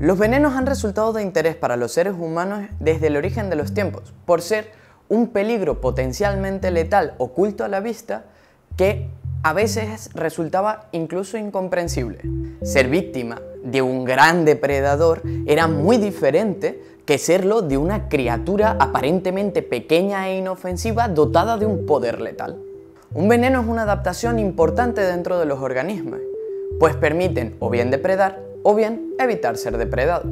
Los venenos han resultado de interés para los seres humanos desde el origen de los tiempos, por ser un peligro potencialmente letal oculto a la vista que a veces resultaba incluso incomprensible. Ser víctima de un gran depredador era muy diferente que serlo de una criatura aparentemente pequeña e inofensiva dotada de un poder letal. Un veneno es una adaptación importante dentro de los organismos, pues permiten o bien depredar o bien evitar ser depredado.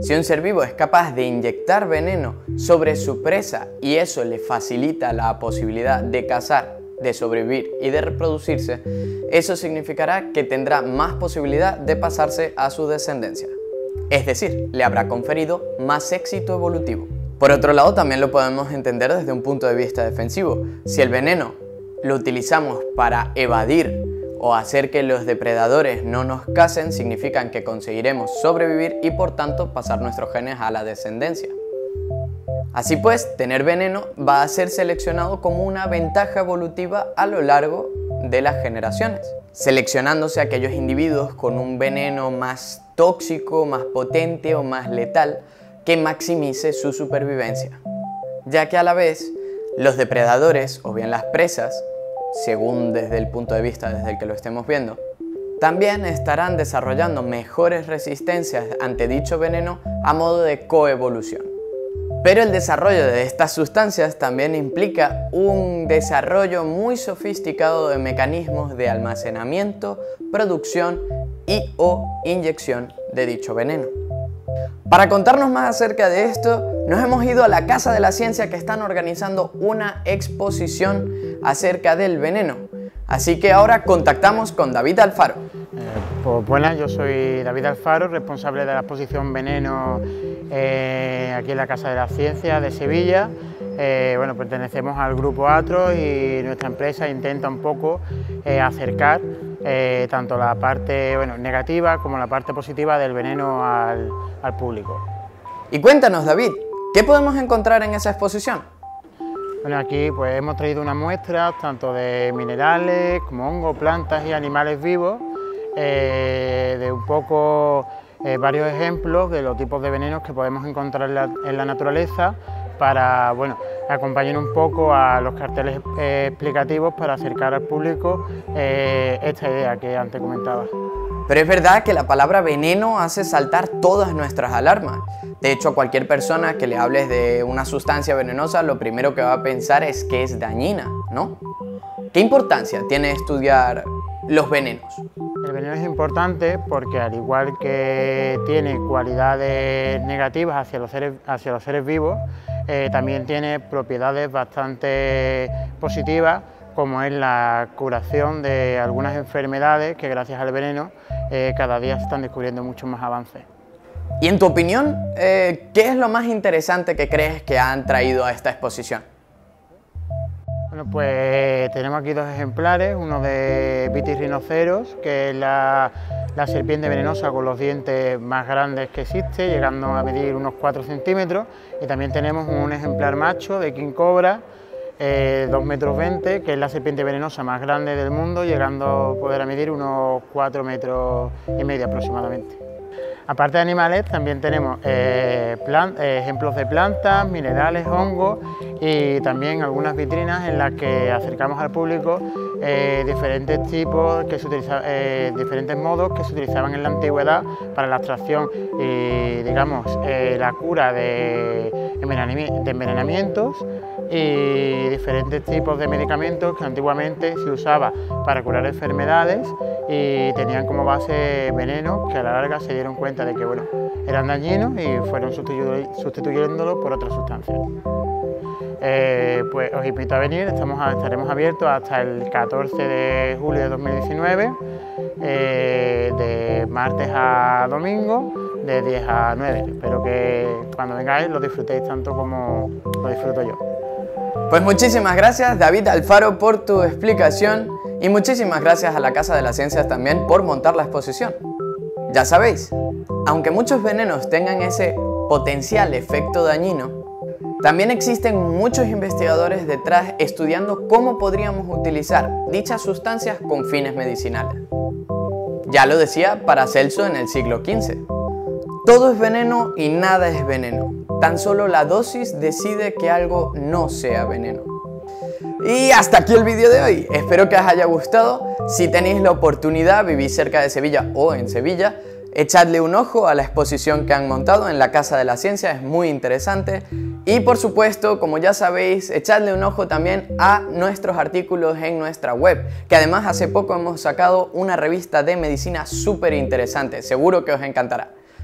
Si un ser vivo es capaz de inyectar veneno sobre su presa y eso le facilita la posibilidad de cazar, de sobrevivir y de reproducirse, eso significará que tendrá más posibilidad de pasarse a su descendencia. Es decir, le habrá conferido más éxito evolutivo. Por otro lado, también lo podemos entender desde un punto de vista defensivo. Si el veneno lo utilizamos para evadir o hacer que los depredadores no nos casen significan que conseguiremos sobrevivir y por tanto pasar nuestros genes a la descendencia. Así pues, tener veneno va a ser seleccionado como una ventaja evolutiva a lo largo de las generaciones, seleccionándose aquellos individuos con un veneno más tóxico, más potente o más letal que maximice su supervivencia, ya que a la vez los depredadores o bien las presas según desde el punto de vista desde el que lo estemos viendo, también estarán desarrollando mejores resistencias ante dicho veneno a modo de coevolución. Pero el desarrollo de estas sustancias también implica un desarrollo muy sofisticado de mecanismos de almacenamiento, producción y o inyección de dicho veneno. Para contarnos más acerca de esto, nos hemos ido a la Casa de la Ciencia que están organizando una exposición acerca del veneno. Así que ahora contactamos con David Alfaro. Eh, pues buenas, yo soy David Alfaro, responsable de la exposición Veneno eh, aquí en la Casa de la Ciencia de Sevilla. Eh, bueno, pertenecemos al grupo Atro y nuestra empresa intenta un poco acercar tanto la parte bueno, negativa como la parte positiva del veneno al, al público. Y cuéntanos, David, ¿qué podemos encontrar en esa exposición? Bueno, aquí pues hemos traído una muestra tanto de minerales como hongos, plantas y animales vivos, eh, de un poco eh, varios ejemplos de los tipos de venenos que podemos encontrar en la, naturaleza para bueno, acompañar un poco a los carteles eh, explicativos para acercar al público esta idea que antes comentaba. Pero es verdad que la palabra veneno hace saltar todas nuestras alarmas. De hecho, a cualquier persona que le hables de una sustancia venenosa, lo primero que va a pensar es que es dañina, ¿no? ¿Qué importancia tiene estudiar los venenos? El veneno es importante porque al igual que tiene cualidades negativas hacia los seres, hacia los seres vivos, eh, también tiene propiedades bastante positivas como es la curación de algunas enfermedades que gracias al veneno eh, cada día se están descubriendo muchos más avances. Y en tu opinión, eh, ¿qué es lo más interesante que crees que han traído a esta exposición? Bueno, pues tenemos aquí dos ejemplares, uno de Vitis rhinoceros, que es la, la, serpiente venenosa con los dientes más grandes que existe, llegando a medir unos 4 centímetros, y también tenemos un ejemplar macho de King Cobra, eh, 2 metros 20, que es la serpiente venenosa más grande del mundo, llegando a poder medir unos 4 metros y medio aproximadamente. Aparte de animales, también tenemos eh, eh, ejemplos de plantas, minerales, hongos y también algunas vitrinas en las que acercamos al público eh, diferentes tipos, que se diferentes modos que se utilizaban en la antigüedad para la extracción y digamos la cura de envenenamientos y diferentes tipos de medicamentos que antiguamente se usaba para curar enfermedades y tenían como base veneno que a la larga se dieron cuenta de que bueno, eran dañinos y fueron sustituyéndolo por otras sustancias. Eh, pues os invito a venir, estaremos abiertos hasta el 14 de julio de 2019, eh, de martes a domingo, de 10 a 9. Espero que cuando vengáis lo disfrutéis tanto como lo disfruto yo. Pues muchísimas gracias David Alfaro por tu explicación y muchísimas gracias a la Casa de las Ciencias también por montar la exposición. Ya sabéis, aunque muchos venenos tengan ese potencial efecto dañino, también existen muchos investigadores detrás estudiando cómo podríamos utilizar dichas sustancias con fines medicinales. Ya lo decía Paracelso en el siglo XV. Todo es veneno y nada es veneno. Tan solo la dosis decide que algo no sea veneno. Y hasta aquí el vídeo de hoy. Espero que os haya gustado. Si tenéis la oportunidad, vivís cerca de Sevilla o en Sevilla, echadle un ojo a la exposición que han montado en la Casa de la Ciencia, es muy interesante. Y por supuesto, como ya sabéis, echadle un ojo también a nuestros artículos en nuestra web, que además hace poco hemos sacado una revista de medicina súper interesante, seguro que os encantará.